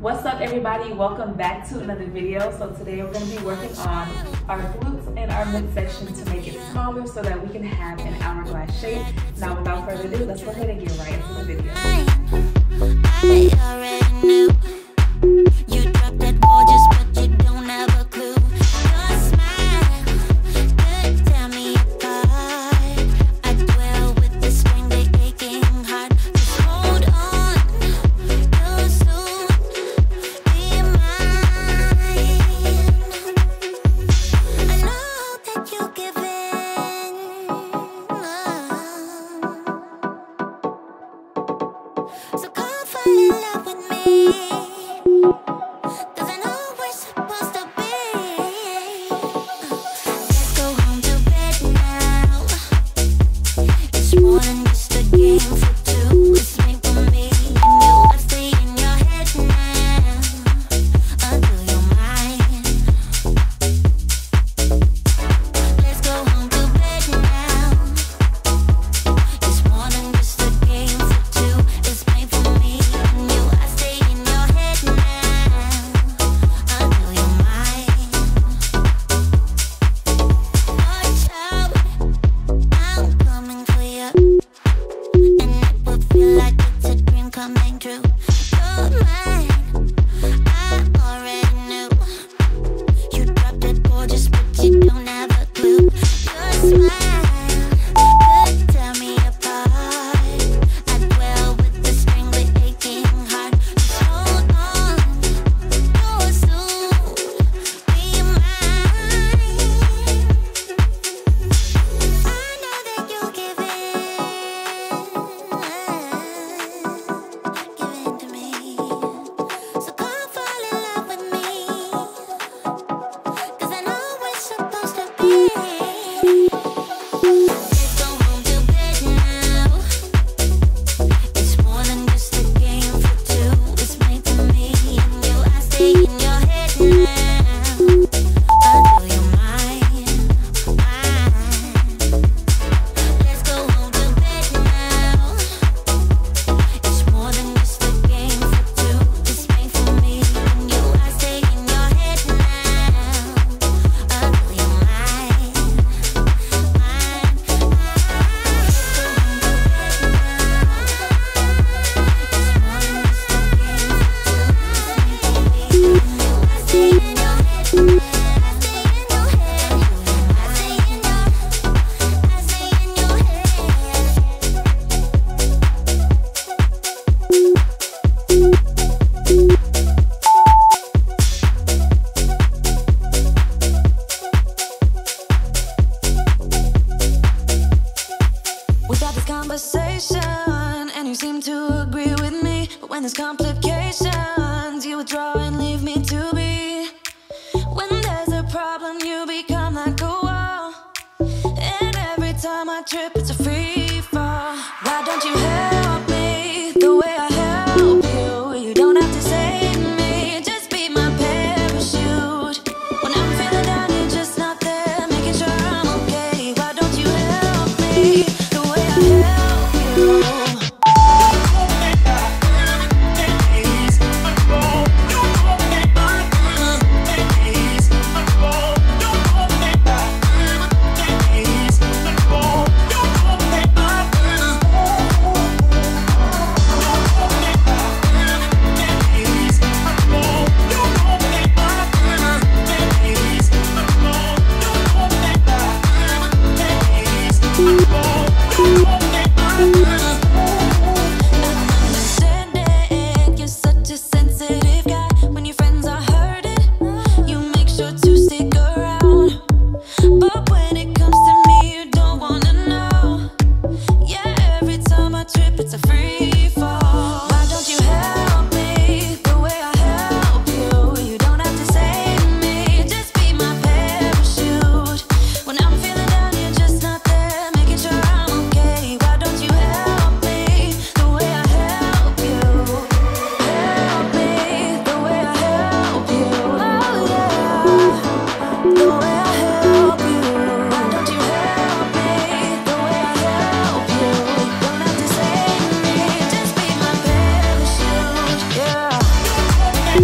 What's up everybody? Welcome back to another video. So today we're going to be working on our glutes and our midsection to make it smaller so that we can have an hourglass shape. Now without further ado, let's go ahead and get right into the video.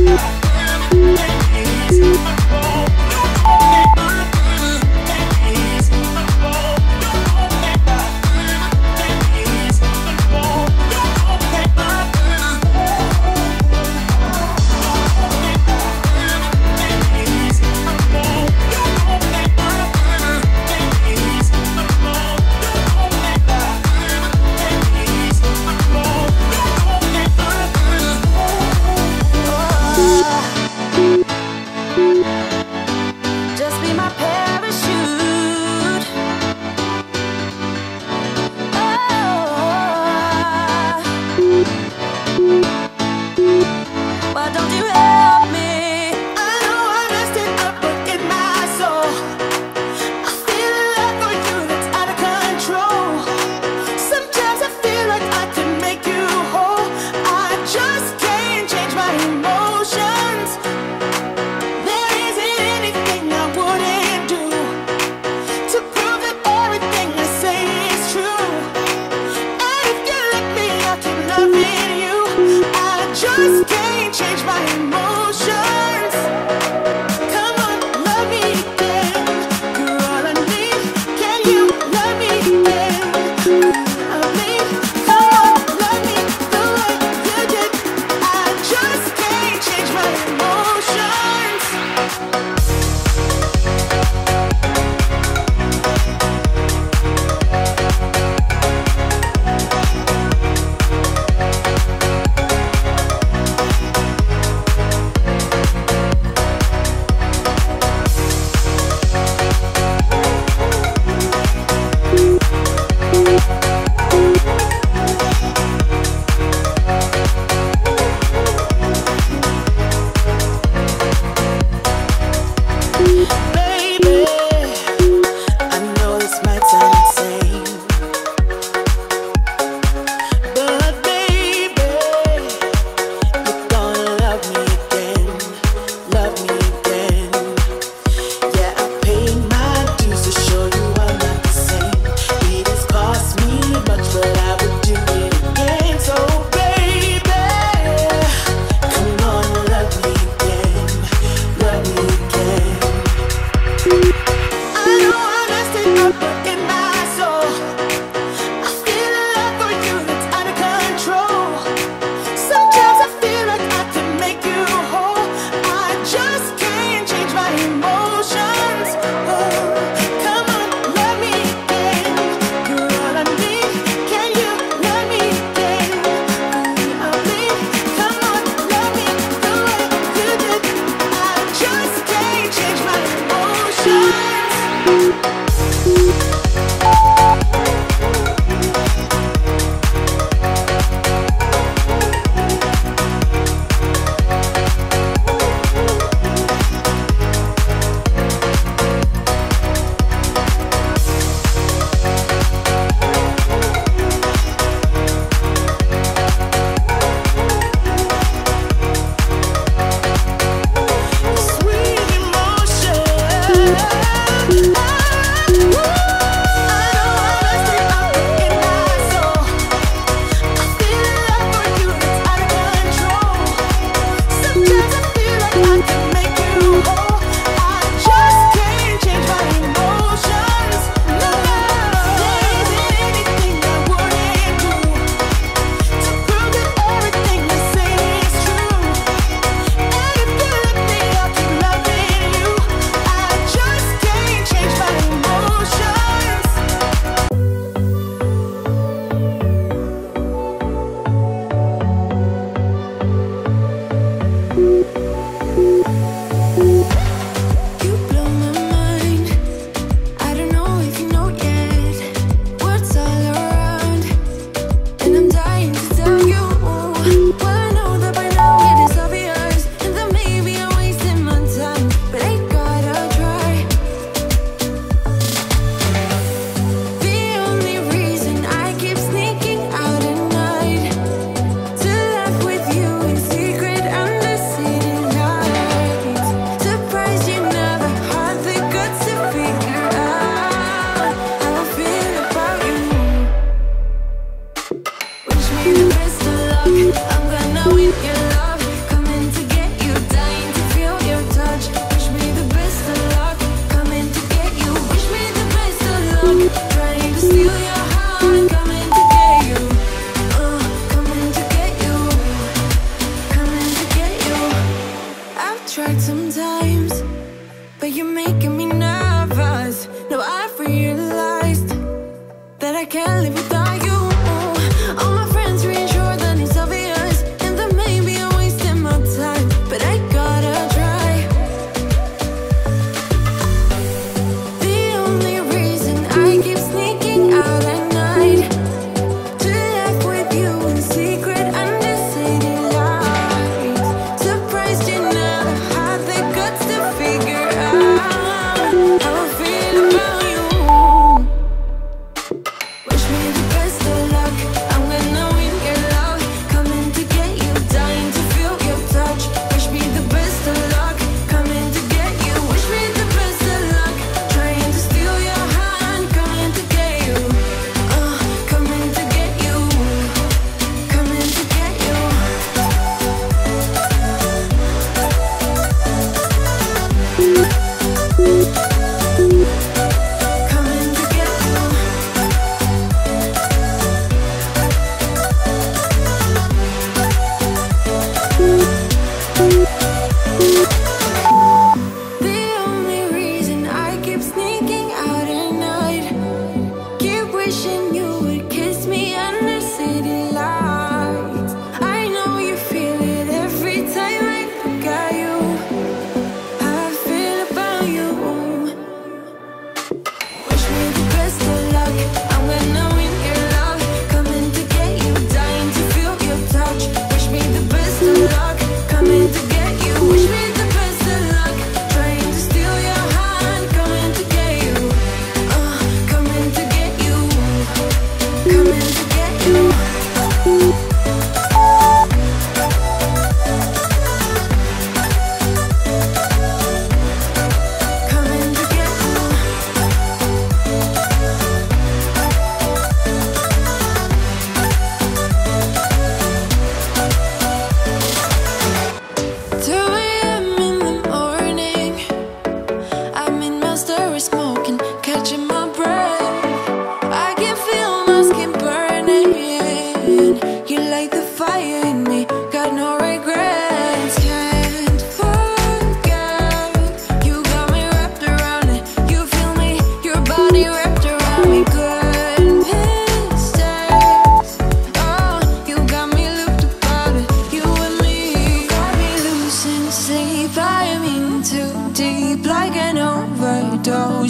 Bye. Bye.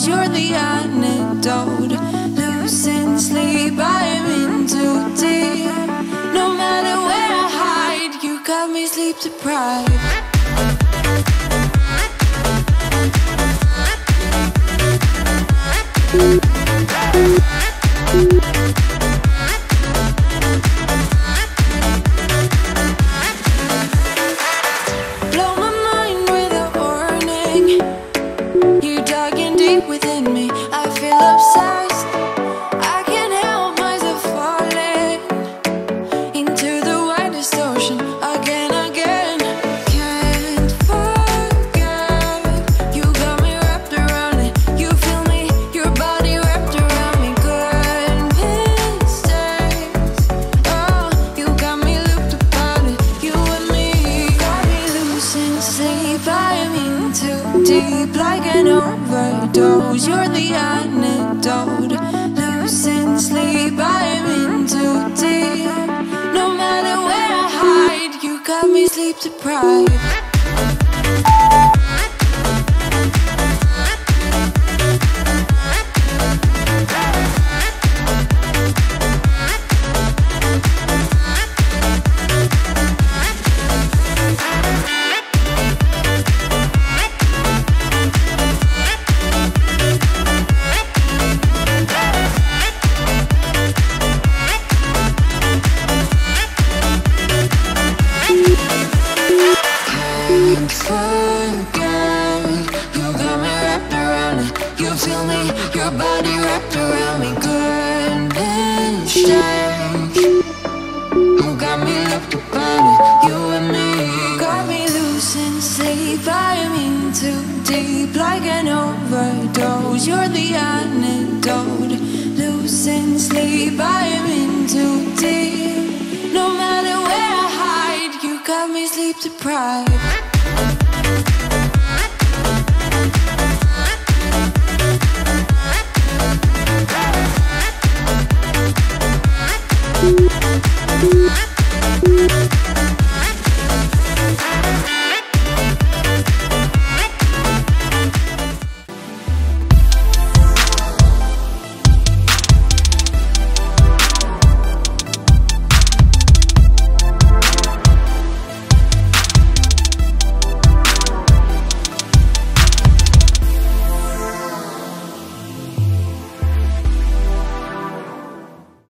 you're the antidote. Losing sleep, I'm in too deep. No matter where I hide, you got me sleep deprived. sleep like an overdose. You're the antidote. Losing sleep, I'm in too deep. No matter where I hide, you got me sleep deprived. cried.